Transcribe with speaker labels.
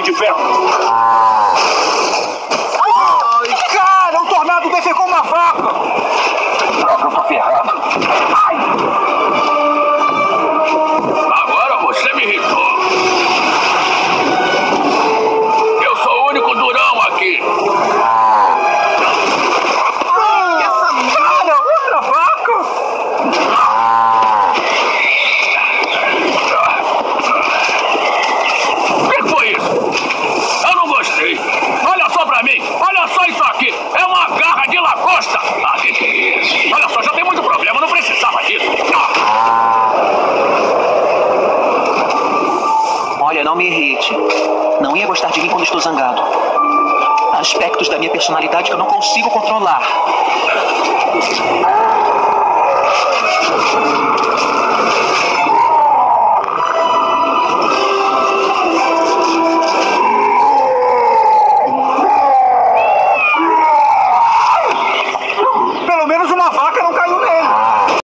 Speaker 1: Homem de Ferro.
Speaker 2: Olha só isso aqui. É uma garra de lagosta. Ah, que que é isso? Olha só, já tem muito problema. Não precisava disso. Ah.
Speaker 3: Olha, não me irrite. Não ia gostar de mim quando estou zangado. Há aspectos da minha personalidade que eu não consigo controlar.
Speaker 4: pelo menos uma vaca não cai